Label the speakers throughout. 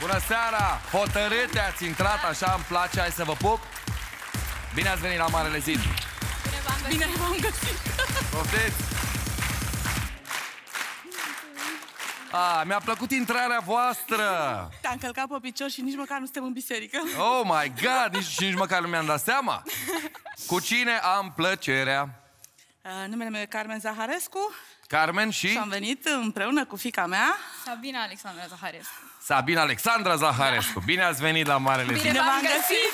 Speaker 1: Bună seara! Hotărâte ați intrat, așa îmi place, hai să vă pup. Bine ați venit la Marele Zid.
Speaker 2: Bine v-am găsit.
Speaker 1: Poftiți! A, mi-a plăcut intrarea voastră!
Speaker 2: Te-am încălcat pe picior și nici măcar nu suntem în biserică.
Speaker 1: Oh my God, nici, nici măcar nu mi-am dat seama. Cu cine am plăcerea?
Speaker 2: Uh, numele meu e Carmen Zaharescu
Speaker 1: Carmen și
Speaker 2: și am venit împreună cu fica mea.
Speaker 3: Sabina Alexandra Zaharescu.
Speaker 1: Sabina Alexandra Zaharescu. Bine ați venit la Marele Zid.
Speaker 2: Bine v-am găsit!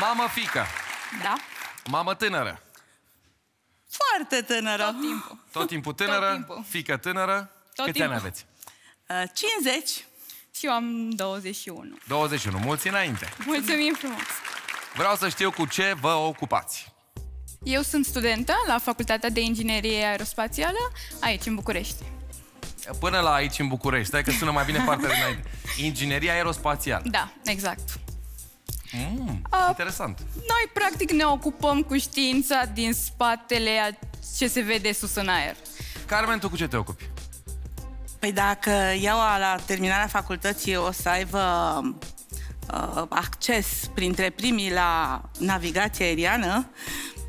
Speaker 1: Mamă fică,
Speaker 3: Da?
Speaker 1: mamă tânără.
Speaker 2: Foarte tânără.
Speaker 3: Tot timpul.
Speaker 1: Tot timpul tânără,
Speaker 3: timpul.
Speaker 1: fică tânără.
Speaker 3: Tot
Speaker 1: Câți
Speaker 3: timpul.
Speaker 1: ani aveți?
Speaker 2: Uh, 50.
Speaker 3: Și eu am 21.
Speaker 1: 21, mulți înainte.
Speaker 3: Mulțumim frumos!
Speaker 1: Vreau să știu cu ce vă ocupați.
Speaker 3: Eu sunt studentă la Facultatea de Inginerie Aerospațială, aici, în București.
Speaker 1: Până la aici în București, stai că sună mai bine partea de înainte. Ingineria aerospațială.
Speaker 3: Da, exact.
Speaker 1: Mm, interesant.
Speaker 3: Noi, practic, ne ocupăm cu știința din spatele a ce se vede sus în aer.
Speaker 1: Carmen, tu cu ce te ocupi?
Speaker 2: Păi dacă eu la terminarea facultății o să aibă uh, acces printre primii la navigație aeriană,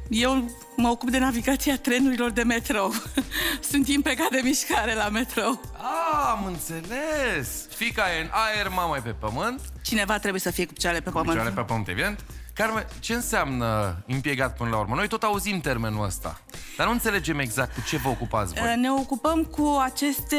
Speaker 2: eu mă ocup de navigația trenurilor de metrou. Sunt impecat de mișcare la metrou.
Speaker 1: Ah, am înțeles. Fica e în aer, mama e pe pământ.
Speaker 2: Cineva trebuie să fie cu picioarele pe pământ.
Speaker 1: Picioare pe pământ, evident. Carmen, ce înseamnă impiegat până la urmă? Noi tot auzim termenul ăsta, dar nu înțelegem exact cu ce vă ocupați voi.
Speaker 2: Ne ocupăm cu aceste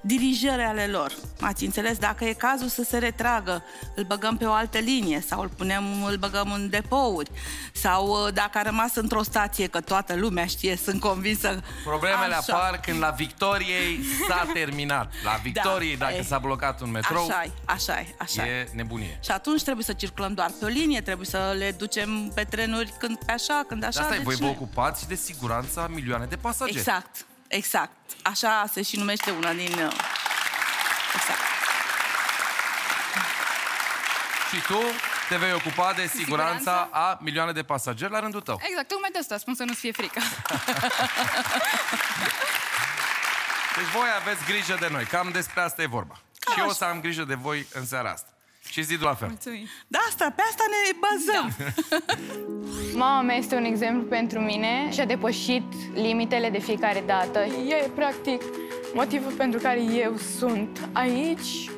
Speaker 2: dirijări ale lor. Ați înțeles? Dacă e cazul să se retragă, îl băgăm pe o altă linie sau îl punem, îl băgăm în depouri. Sau uh, dacă a rămas într-o stație, că toată lumea știe, sunt convinsă.
Speaker 1: Problemele
Speaker 2: Așa.
Speaker 1: apar când la Victoriei s-a terminat. La Victoriei,
Speaker 2: Da,
Speaker 1: dacă
Speaker 2: e.
Speaker 1: s-a blocat un metrou,
Speaker 2: Așa așa așa
Speaker 1: e nebunie.
Speaker 2: Și atunci trebuie să circulăm doar pe o linie, trebuie să le ducem pe trenuri când pe așa, când așa.
Speaker 1: De asta
Speaker 2: deci
Speaker 1: voi vă
Speaker 2: nu-
Speaker 1: ocupați de siguranța milioane de pasageri.
Speaker 2: Exact, exact. Așa se și numește una din... uh, Exact.
Speaker 1: Și tu te vei ocupa de siguranța
Speaker 3: Siguranța.
Speaker 1: a milioane de pasageri la rândul tău.
Speaker 3: Exact, tocmai de asta spun să nu-ți fie frică.
Speaker 1: Deci voi aveți grijă de noi. Cam despre asta e vorba. Și eu o să am grijă de voi în seara asta. Și zidul la fel.
Speaker 3: Mulțumim.
Speaker 2: Da, asta, pe asta ne bazăm.
Speaker 3: Mama mea este un exemplu pentru mine și a depășit limitele de fiecare dată. Ea e, practic, motivul pentru care eu sunt aici.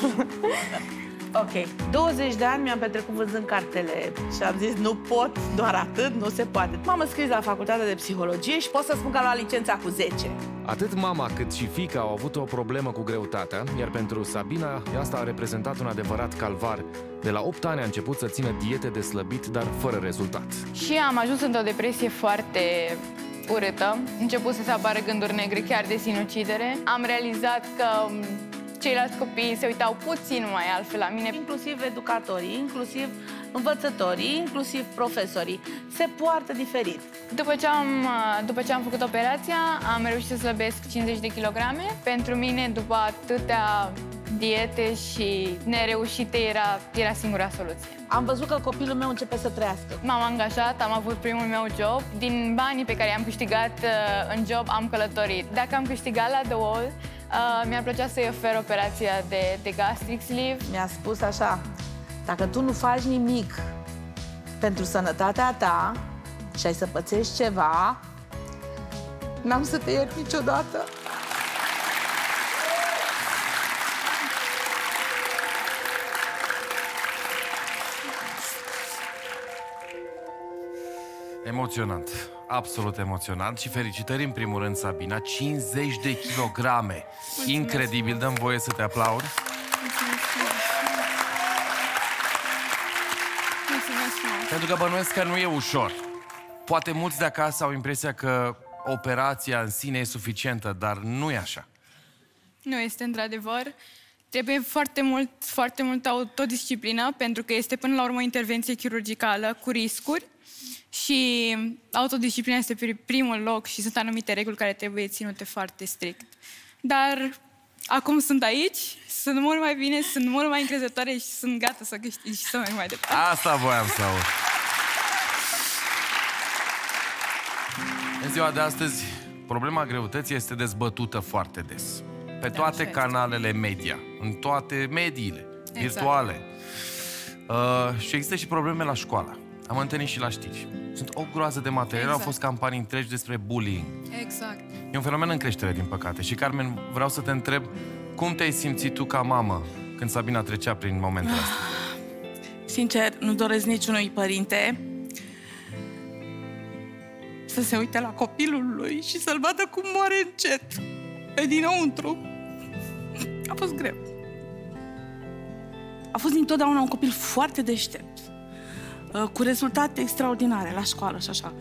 Speaker 4: Ok. 20 de ani mi-am petrecut vânzând cartele și am zis nu pot, doar atât, nu se poate. M-am înscris la facultatea de psihologie și pot să spun că am luat licența cu 10.
Speaker 5: Atât mama cât și fica au avut o problemă cu greutatea, iar pentru Sabina asta a reprezentat un adevărat calvar. De la 8 ani a început să țină diete de slăbit, dar fără rezultat.
Speaker 3: Și am ajuns într-o depresie foarte urâtă. Început să se apară gânduri negre, chiar de sinucidere. Am realizat că m, ceilalți copii se uitau puțin mai altfel la mine.
Speaker 4: Inclusiv educatorii, inclusiv învățătorii, inclusiv profesorii. Se poartă diferit.
Speaker 3: După ce, am, după ce am făcut operația, am reușit să slăbesc 50 de kilograme. Pentru mine, după atâtea diete și nereușite, era, era singura soluție.
Speaker 4: Am văzut că copilul meu începe să trăiască.
Speaker 3: M-am angajat, am avut primul meu job. Din banii pe care i-am câștigat uh, în job, am călătorit. Dacă am câștigat la The Wall, uh, mi-ar plăcea să-i ofer operația de, de gastric sleeve.
Speaker 4: Mi-a spus așa, dacă tu nu faci nimic pentru sănătatea ta și ai să pățești ceva, n-am să te iert niciodată.
Speaker 1: Emoționant. Absolut emoționant și felicitări în primul rând, Sabina. 50 de kilograme. Incredibil, dăm voie să te aplaud.
Speaker 3: Mulțumesc frumos.
Speaker 1: Pentru că bănuiesc că nu e ușor. Poate mulți de acasă au impresia că operația în sine e suficientă, dar nu e așa.
Speaker 3: Nu este într-adevăr. Trebuie foarte mult, foarte mult autodisciplină, pentru că este până la urmă o intervenție chirurgicală cu riscuri și autodisciplina este pe primul loc și sunt anumite reguli care trebuie ținute foarte strict. Dar acum sunt aici, sunt mult mai bine, sunt mult mai încrezătoare și sunt gata să câștig și să merg mai departe.
Speaker 1: Asta voiam să aud. În ziua de astăzi problema greutății este dezbătută foarte des. Pe
Speaker 3: Da,
Speaker 1: toate
Speaker 3: așa este.
Speaker 1: canalele media, în toate mediile
Speaker 3: Exact.
Speaker 1: virtuale. Uh, și există și probleme la școală. Am întâlnit și la știri. Sunt o groază de materiale,
Speaker 3: Exact.
Speaker 1: au fost campanii întregi despre bullying.
Speaker 3: Exact.
Speaker 1: E un fenomen în creștere, din păcate. Și, Carmen, vreau să te întreb, cum te-ai simțit tu ca mamă când Sabina trecea prin momentele astea?
Speaker 2: Sincer, nu doresc niciunui părinte să se uite la copilul lui și să-l vadă cum moare încet pe dinăuntru. A fost greu. A fost dintotdeauna un copil foarte deștept, uh, cu rezultate extraordinare la școală și așa.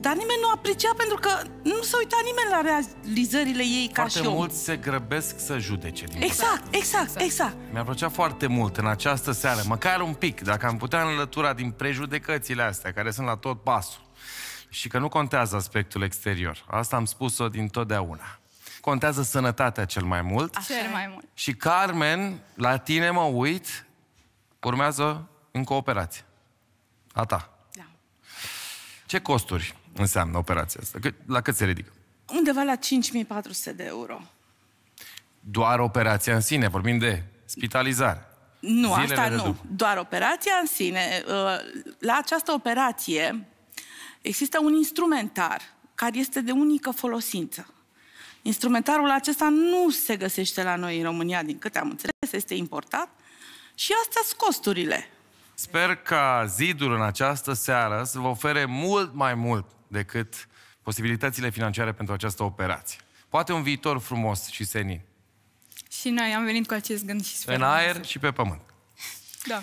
Speaker 2: Dar nimeni nu aprecia pentru că nu se uita nimeni la realizările ei ca
Speaker 1: Foarte
Speaker 2: și om.
Speaker 1: mulți se grăbesc să judece. Din
Speaker 2: Exact, exact, exact.
Speaker 1: Mi-ar plăcea foarte mult în această seară, măcar un pic, dacă am putea înlătura din prejudecățile astea, care sunt la tot pasul. Și că nu contează aspectul exterior. Asta am spus-o din totdeauna. Contează sănătatea cel mai mult.
Speaker 3: Cel mai mult.
Speaker 1: Și Carmen, la tine mă uit, urmează încă o operație. A ta.
Speaker 2: Da.
Speaker 1: Ce costuri înseamnă operația asta? Cât, la cât se ridică?
Speaker 2: Undeva la 5400 de euro.
Speaker 1: Doar operația în sine, vorbim de spitalizare.
Speaker 2: Nu,
Speaker 1: Zilele
Speaker 2: asta
Speaker 1: de
Speaker 2: nu.
Speaker 1: după.
Speaker 2: Doar operația în sine. Uh, La această operație există un instrumentar care este de unică folosință. Instrumentarul acesta nu se găsește la noi în România, din câte am înțeles, este importat și astea sunt costurile.
Speaker 1: Sper ca zidul în această seară să vă ofere mult mai mult decât posibilitățile financiare pentru această operație. Poate un viitor frumos și senin.
Speaker 3: Și noi am venit cu acest gând și sperăm.
Speaker 1: În aer și pe pământ.
Speaker 3: Da.